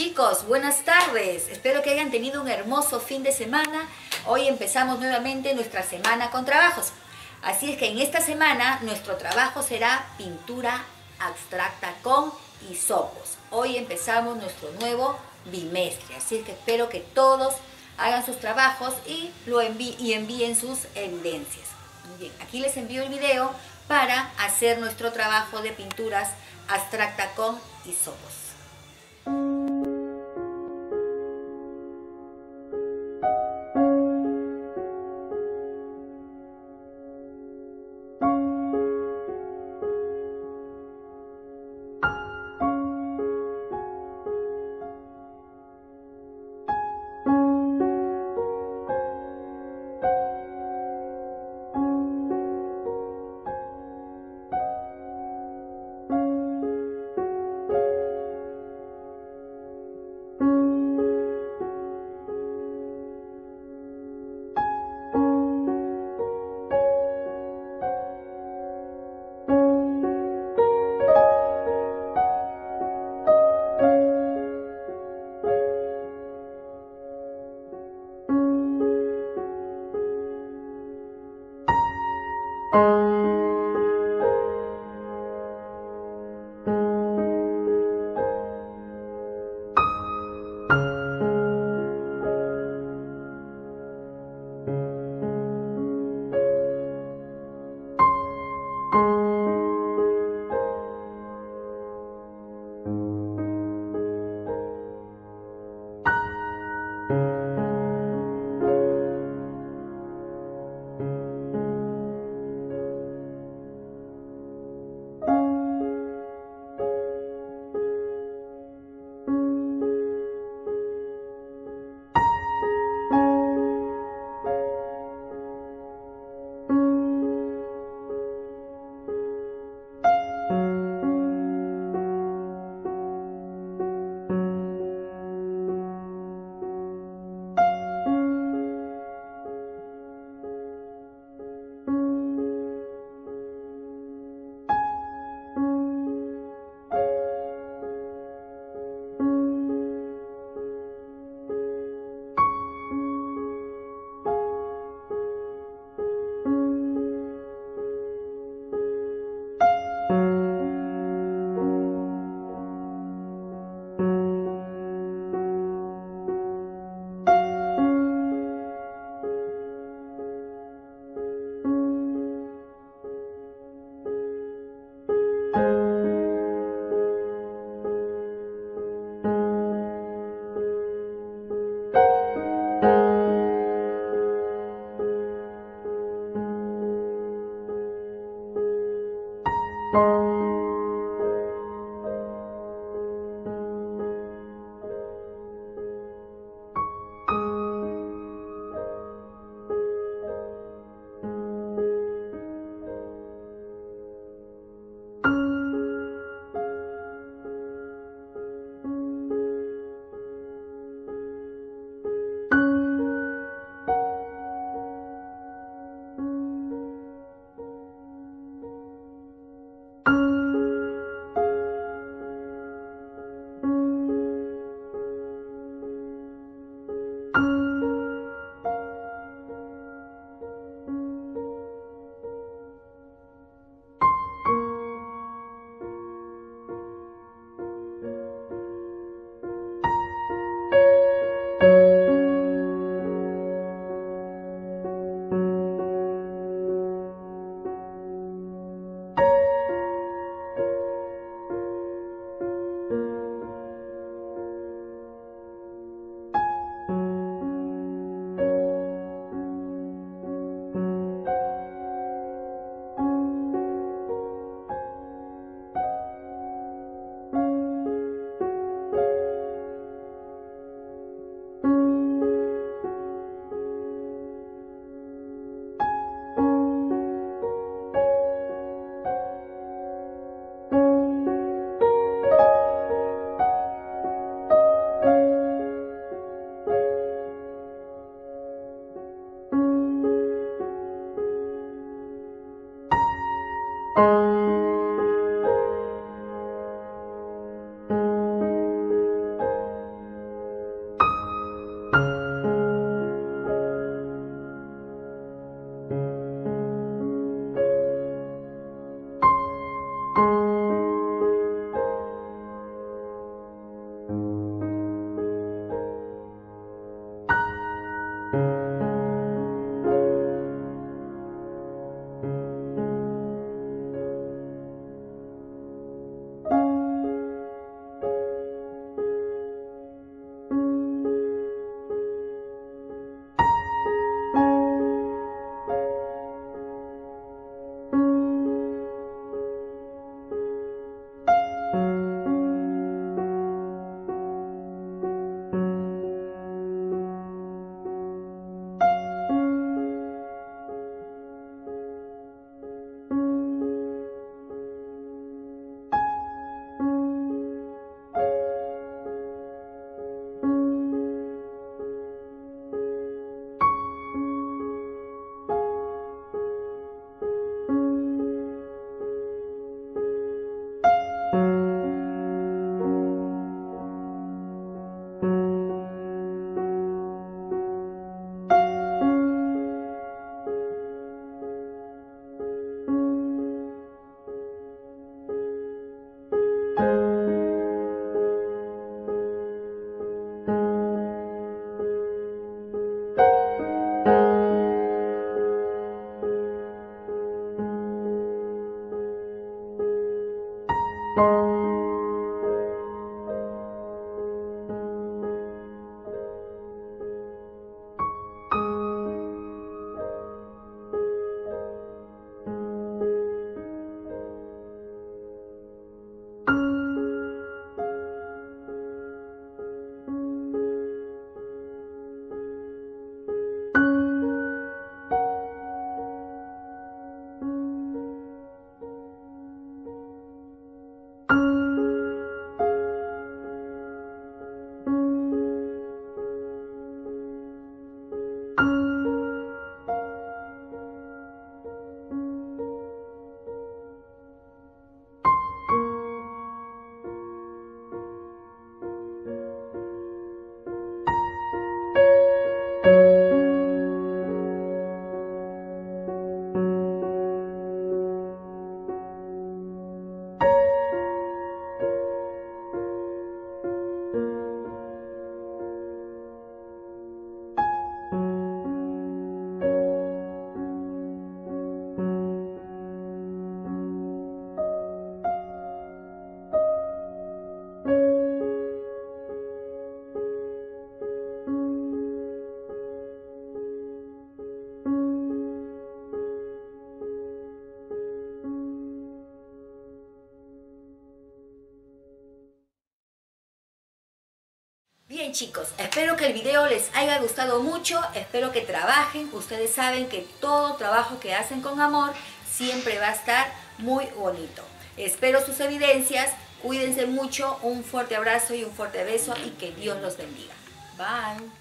Chicos, buenas tardes. Espero que hayan tenido un hermoso fin de semana. Hoy empezamos nuevamente nuestra semana con trabajos. Así es que en esta semana nuestro trabajo será pintura abstracta con hisopos. Hoy empezamos nuestro nuevo bimestre, así es que espero que todos hagan sus trabajos y, lo envíen sus evidencias. bien, aquí les envío el video para hacer nuestro trabajo de pinturas abstracta con hisopos. thank you Música Chicos, espero que el video les haya gustado mucho, espero que trabajen, ustedes saben que todo trabajo que hacen con amor siempre va a estar muy bonito. Espero sus evidencias, cuídense mucho, un fuerte abrazo y un fuerte beso y que Dios los bendiga. Bye.